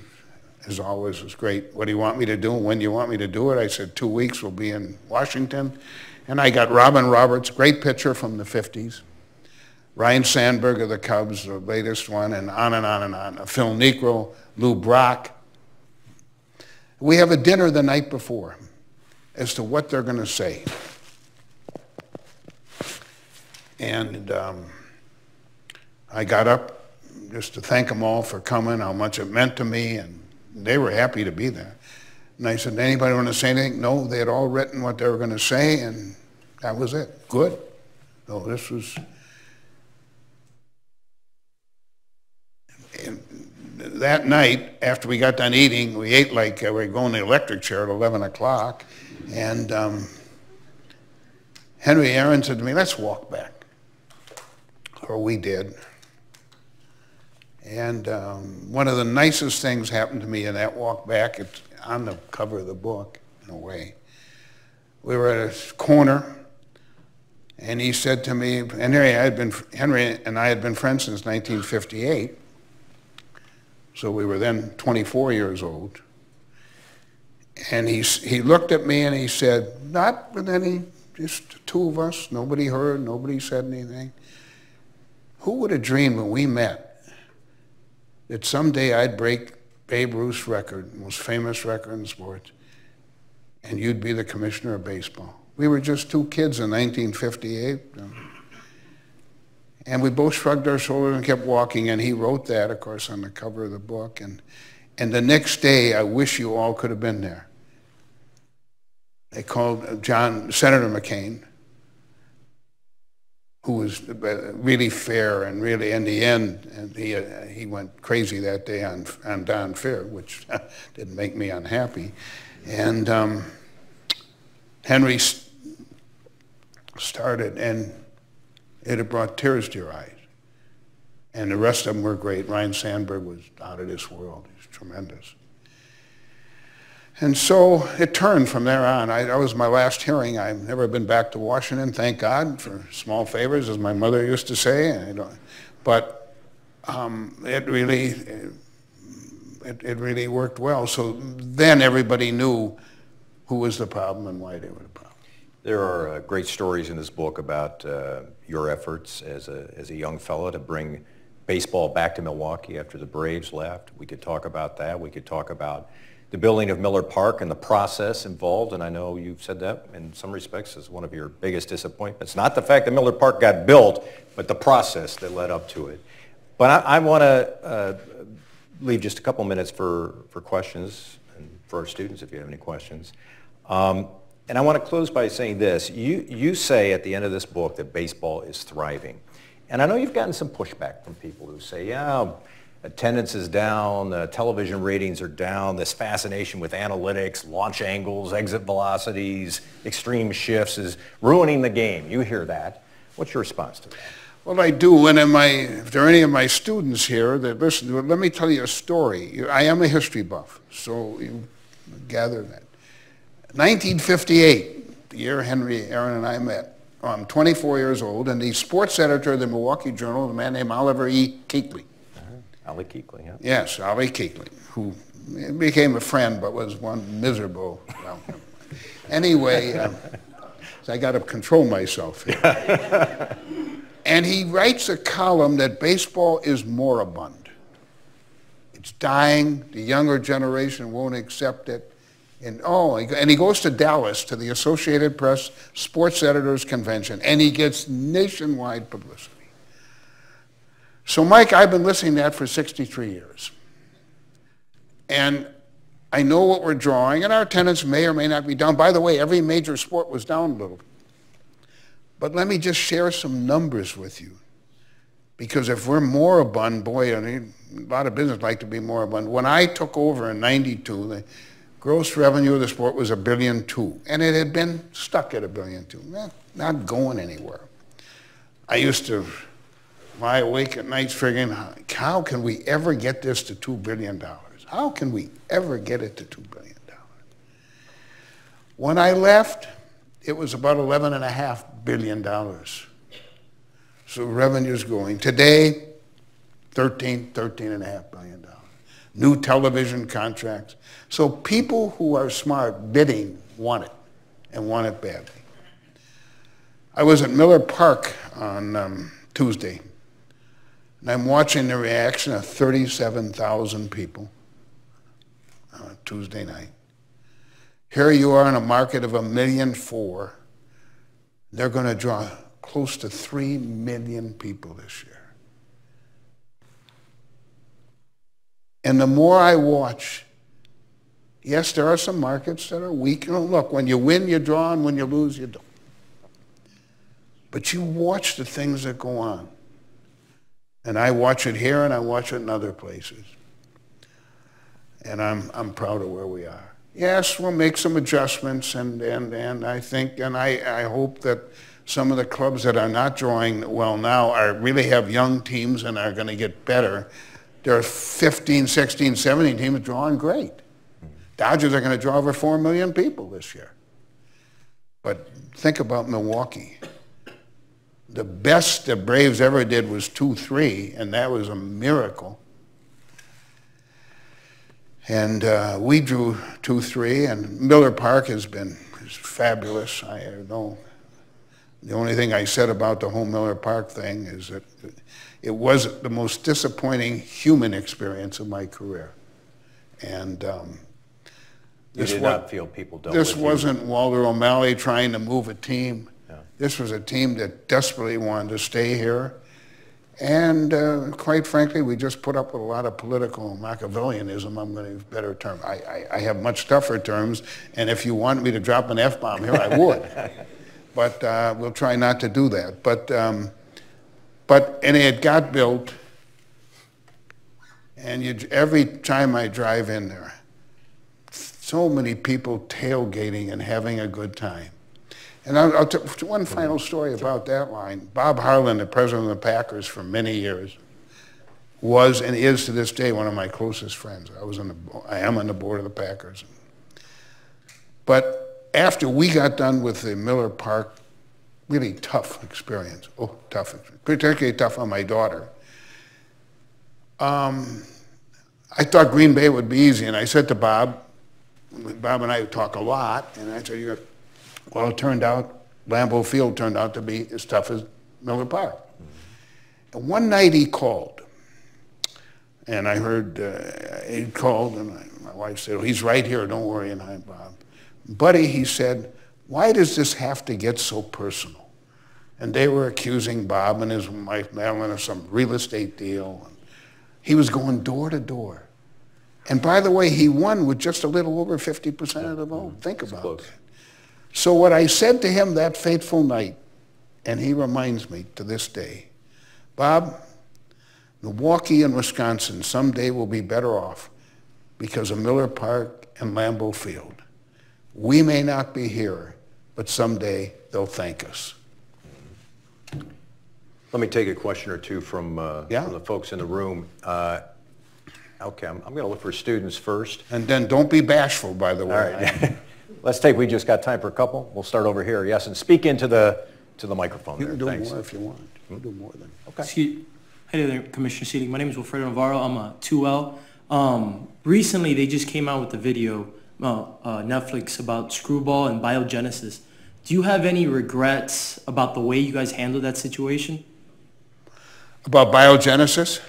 as always, was great. What do you want me to do? When do you want me to do it? I said, two weeks, we'll be in Washington. And I got Robin Roberts, great pitcher from the 50s. Ryne Sandberg of the Cubs, the latest one, and on and on and on. Phil Niekro, Lou Brock. We have a dinner the night before as to what they're going to say. And um, I got up just to thank them all for coming, how much it meant to me, and they were happy to be there. And I said, anybody want to say anything? No, they had all written what they were going to say, and that was it. Good. So this was... That night, after we got done eating, we ate like uh, we were going to the electric chair at 11 o'clock, and um, Henry Aaron said to me, let's walk back. Or we did. And um, one of the nicest things happened to me in that walk back. On the cover of the book, in a way. We were at a corner, and he said to me, and Henry, I had been, Henry and I had been friends since 1958, so we were then 24 years old. And he, he looked at me and he said, not with any, just the two of us, nobody heard, nobody said anything. Who would have dreamed when we met that someday I'd break Babe Ruth's record, most famous record in sports, and you'd be the commissioner of baseball. We were just two kids in 1958. And we both shrugged our shoulders and kept walking, and he wrote that, of course, on the cover of the book. And, and the next day, I wish you all could have been there. They called uh, John, Senator McCain, who was really fair and really, in the end, and he, uh, he went crazy that day on, on Don Fehr, which didn't make me unhappy. And um, Henry started, and it had brought tears to your eyes. And the rest of them were great. Ryne Sandberg was out of this world. He's tremendous. And so it turned from there on. I, that was my last hearing. I've never been back to Washington, thank God, for small favors, as my mother used to say. but um, it really, it, it really worked well. So then everybody knew who was the problem and why they were the problem. There are uh, great stories in this book about uh, your efforts as a, as a young fellow to bring baseball back to Milwaukee after the Braves left. We could talk about that. We could talk about the building of Miller Park and the process involved, and I know you've said that in some respects is one of your biggest disappointments. Not the fact that Miller Park got built, but the process that led up to it. But I, I want to uh, leave just a couple minutes for, for questions and for our students if you have any questions. Um, and I want to close by saying this. You, you say at the end of this book that baseball is thriving. And I know you've gotten some pushback from people who say, yeah, attendance is down, uh, television ratings are down, this fascination with analytics, launch angles, exit velocities, extreme shifts is ruining the game. You hear that. What's your response to that? Well, I do, and if there are any of my students here that listen, let me tell you a story. I am a history buff, so you gather that. 1958, the year Henry Aaron and I met, I'm 24 years old, and the sports editor of the Milwaukee Journal, a man named Oliver E. Kuechle, Ollie Kuechle, yeah. Yes, Ollie Kuechle, who became a friend but was one miserable. Well, anyway, um, so I got to control myself here. and he writes a column that baseball is moribund. It's dying. The younger generation won't accept it. And oh, and he goes to Dallas to the Associated Press Sports Editors Convention, and he gets nationwide publicity. So, Mike, I've been listening to that for 63 years. And I know what we're drawing, and our attendance may or may not be down. By the way, every major sport was down a little. But let me just share some numbers with you. Because if we're moribund, boy, I mean, a lot of business like to be moribund. When I took over in 92, the gross revenue of the sport was a billion two. And it had been stuck at a billion two, eh, not going anywhere. I used to lie awake at nights figuring, how can we ever get this to $2 billion? How can we ever get it to $2 billion? When I left, it was about $11.5 billion. So revenue's going. Today, 13, 13.5 billion dollars. New television contracts. So people who are smart bidding want it and want it badly. I was at Miller Park on um, Tuesday. And I'm watching the reaction of 37,000 people on Tuesday night. Here you are in a market of a million four. They're going to draw close to 3 million people this year. And the more I watch, yes, there are some markets that are weak. You know, look, when you win, you draw, and when you lose, you don't. But you watch the things that go on. And I watch it here and I watch it in other places. And I'm, I'm proud of where we are. Yes, we'll make some adjustments and, and, and I think and I, I hope that some of the clubs that are not drawing well now are really have young teams and are going to get better. There are 15, 16, 17 teams drawing great. Dodgers are going to draw over 4 million people this year. But think about Milwaukee the best the Braves ever did was 2-3, and that was a miracle. And uh, we drew 2-3, and Miller Park has been fabulous. I know the only thing I said about the whole Miller Park thing is that it was the most disappointing human experience of my career. And um, you did not feel people dealt This wasn't Walter O'Malley trying to move a team. This was a team that desperately wanted to stay here. And uh, quite frankly, we just put up with a lot of political Machiavellianism. I'm going to use a better term. I, I, I, have much tougher terms, and if you want me to drop an F-bomb here, I would. but uh, we'll try not to do that. But, um, but and it got built, and you, every time I drive in there, so many people tailgating and having a good time. And I'll, I'll t- one final story about that line. Bob Harlan, the president of the Packers for many years, was and is to this day one of my closest friends. I was on the, I am on the board of the Packers. But after we got done with the Miller Park, really tough experience. Oh, tough, particularly tough on my daughter. Um, I thought Green Bay would be easy, and I said to Bob, Bob and I talk a lot, and I said, "You're." Well, it turned out, Lambeau Field turned out to be as tough as Miller Park. Mm-hmm. And one night he called, and I heard uh, he called, and I, my wife said, oh, he's right here, don't worry, and hi, Bob. Buddy, he said, why does this have to get so personal? And they were accusing Bob and his wife Madeline of some real estate deal. And He was going door to door. And by the way, he won with just a little over 50% of the vote. Think about it. So what I said to him that fateful night, and he reminds me to this day, Bob, Milwaukee and Wisconsin someday will be better off because of Miller Park and Lambeau Field. We may not be here, but someday they'll thank us. Let me take a question or two from, uh, yeah. from the folks in the room. Uh, okay, I'm, I'm going to look for students first. And then don't be bashful, by the way. All right. Let's take, we just got time for a couple. We'll start over here. Yes, and speak into the, to the microphone You there. can do Thanks. more if you want. You can do more than. Okay. Excuse, hey there, Commissioner Seating. My name is Wilfredo Navarro. I'm a 2L. Um, recently, they just came out with a video, uh, uh, Netflix, about Screwball and Biogenesis. Do you have any regrets about the way you guys handled that situation? About Biogenesis?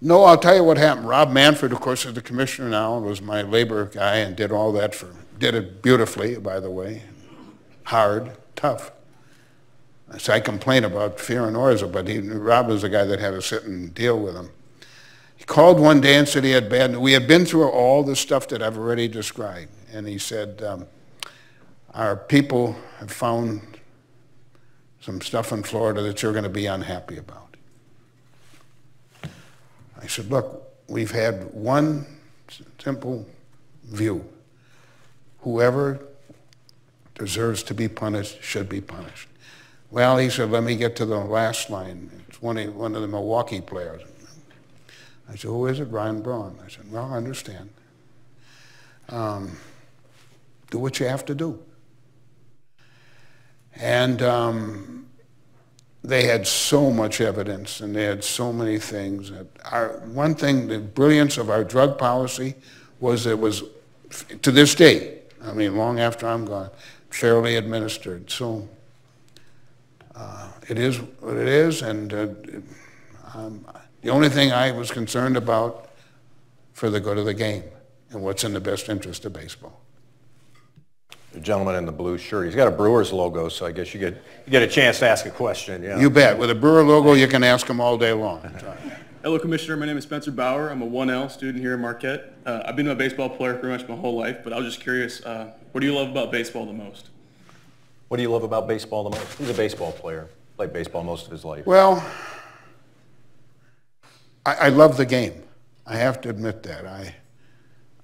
No, I'll tell you what happened. Rob Manfred, of course, is the commissioner now, and was my labor guy and did all that for did it beautifully, by the way. Hard, tough. So I complain about Fehr and Orza, but he, Rob was the guy that had to sit and deal with him. He called one day and said he had bad, we had been through all the stuff that I've already described. And he said, um, our people have found some stuff in Florida that you're going to be unhappy about. I said, look, we've had one simple view whoever deserves to be punished should be punished. Well, he said, let me get to the last line. It's one of, one of the Milwaukee players. I said, who is it? Ryan Braun. I said, well, I understand. Um, do what you have to do. And um, they had so much evidence and they had so many things. Our, one thing, the brilliance of our drug policy was it was, to this day, I mean, long after I'm gone, fairly administered. So uh, it is what it is, and uh, um, the only thing I was concerned about for the good of the game and what's in the best interest of baseball. The gentleman in the blue shirt, he's got a Brewers logo, so I guess you get, you get a chance to ask a question, yeah. You bet. With a Brewer logo, you can ask them all day long. Hello, Commissioner. My name is Spencer Bauer. I'm a 1L student here at Marquette. Uh, I've been a baseball player pretty much my whole life, but I was just curious, uh, what do you love about baseball the most? What do you love about baseball the most? He's a baseball player, played baseball most of his life. Well, I, I love the game. I have to admit that. I,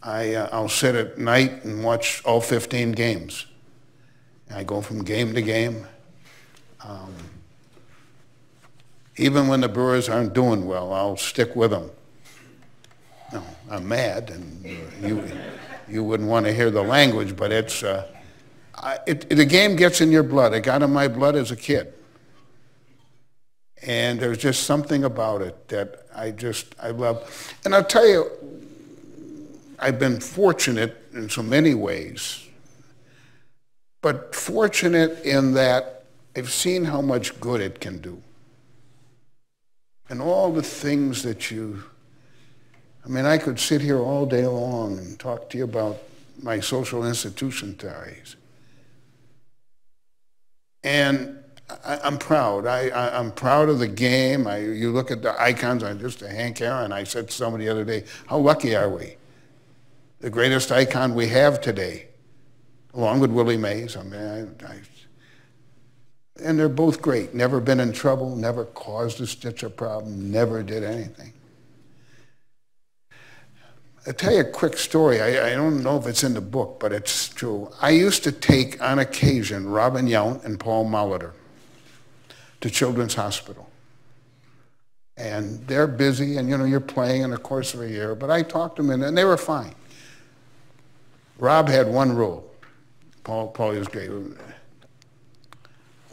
I, uh, I'll sit at night and watch all 15 games. I go from game to game. Um, even when the Brewers aren't doing well, I'll stick with them. No, I'm mad, and you, you wouldn't want to hear the language, but it's, uh, I, it, the game gets in your blood. It got in my blood as a kid. And there's just something about it that I just, I love. And I'll tell you, I've been fortunate in so many ways, but fortunate in that I've seen how much good it can do. And all the things that you, I mean, I could sit here all day long and talk to you about my social institution ties. And I, am proud. I, I, am proud of the game. I, you look at the icons. I'm just a Hank Aaron. I said to somebody the other day, how lucky are we? The greatest icon we have today, along with Willie Mays. I mean, I, I, and they're both great. Never been in trouble, never caused a stitch of problem, never did anything. I'll tell you a quick story. I, I, don't know if it's in the book, but it's true. I used to take, on occasion, Robin Yount and Paul Molitor to Children's Hospital. And they're busy, and you know, you're playing in the course of a year, but I talked to them, and they were fine. Rob had one rule. Paul, Paul was great.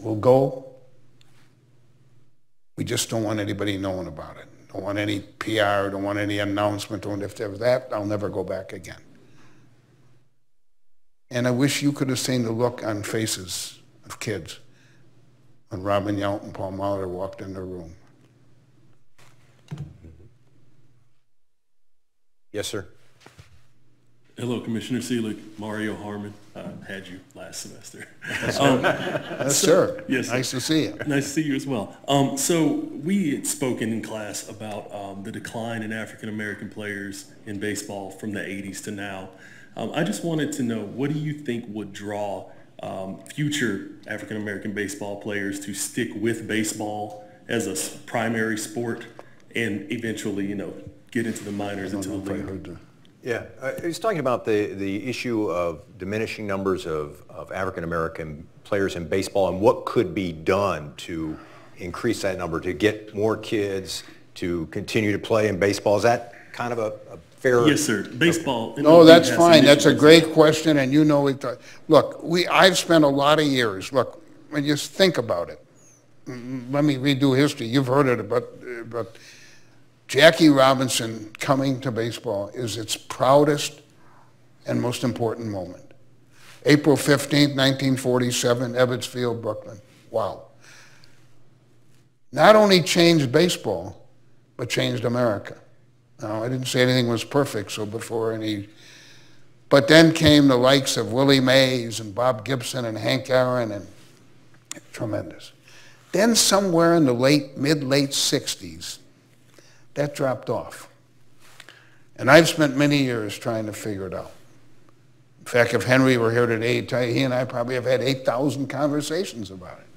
We'll go. We just don't want anybody knowing about it. Don't want any PR, don't want any announcement. And if there's that, I'll never go back again. And I wish you could have seen the look on faces of kids when Robin Yount and Paul Molitor walked in the room. Yes, sir. Hello, Commissioner Selig. Mario Harmon. Uh, had you last semester. um, yes, sir. Yes. Nice to see you. Nice to see you as well. Um, so we had spoken in class about um, the decline in African American players in baseball from the 80s to now. Um, I just wanted to know, what do you think would draw um, future African American baseball players to stick with baseball as a primary sport and eventually, you know, get into the minors, into the league? Yeah, uh, he's talking about the, the issue of diminishing numbers of, of African American players in baseball and what could be done to increase that number, to get more kids to continue to play in baseball. Is that kind of a, a fair? Yes, sir. Baseball. No, that's fine. That's a great question, and you know it. Uh, look, we, I've spent a lot of years, look, when you think about it, mm, mm, let me redo history. You've heard it, but, but Jackie Robinson coming to baseball is its proudest and most important moment. April 15, 1947, Ebbets Field, Brooklyn. Wow. Not only changed baseball, but changed America. Now, I didn't say anything was perfect, so before any... But then came the likes of Willie Mays and Bob Gibson and Hank Aaron and tremendous. Then somewhere in the late, mid-late 60s, that dropped off. And I've spent many years trying to figure it out. In fact, if Henry were here today, he and I probably have had 8,000 conversations about it.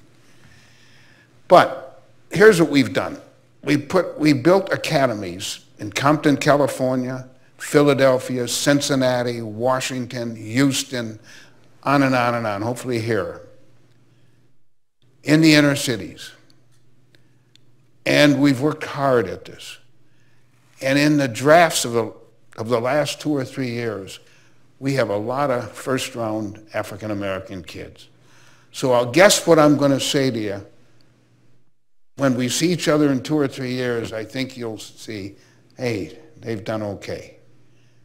But here's what we've done. We, put, we built academies in Compton, California, Philadelphia, Cincinnati, Washington, Houston, on and on and on, hopefully here, in the inner cities. And we've worked hard at this. And in the drafts of the, of the last two or three years, we have a lot of first round African American kids. So I'll guess what I'm going to say to you. When we see each other in two or three years, I think you'll see, hey, they've done okay.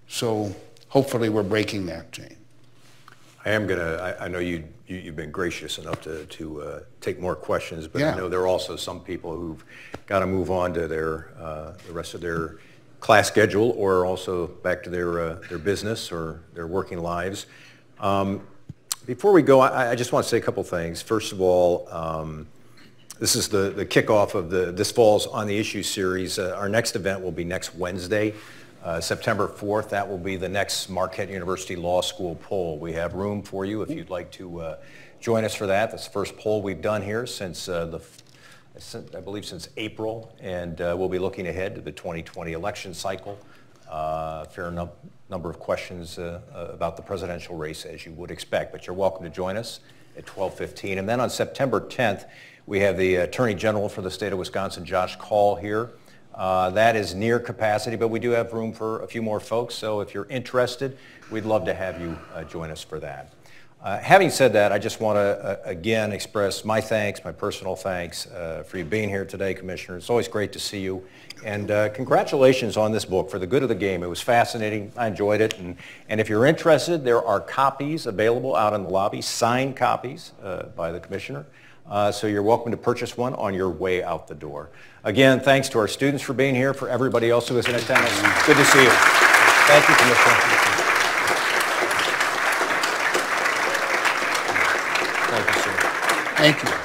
So hopefully we're breaking that chain. I am going to, I know you, you- you've been gracious enough to, to uh, take more questions, but Yeah. I know there are also some people who've got to move on to their, uh, the rest of their class schedule or also back to their, uh, their business or their working lives. Um, Before we go, I, I just want to say a couple things. First of all, um, this is the, the kickoff of the, this fall's On the Issue series. Uh, Our next event will be next Wednesday, uh, September 4th. That will be the next Marquette University Law School poll. We have room for you if you'd like to uh, join us for that. That's the first poll we've done here since uh, the, I believe since April, and uh, we'll be looking ahead to the 2020 election cycle. Uh, A fair num- number of questions uh, about the presidential race, as you would expect, but you're welcome to join us at 12:15. And then on September 10th, we have the Attorney General for the state of Wisconsin, Josh Kaul, here. Uh, That is near capacity, but we do have room for a few more folks, so if you're interested, we'd love to have you uh, join us for that. Uh, Having said that, I just want to, again, express my thanks, my personal thanks uh, for you being here today, Commissioner. It's always great to see you. And uh, congratulations on this book, For the Good of the Game. It was fascinating. I enjoyed it. And, and if you're interested, there are copies available out in the lobby, signed copies uh, by the Commissioner. Uh, So you're welcome to purchase one on your way out the door. Again, thanks to our students for being here, for everybody else who is in attendance. Good to see you. Thank you, Commissioner. Thank you, sir. Thank you.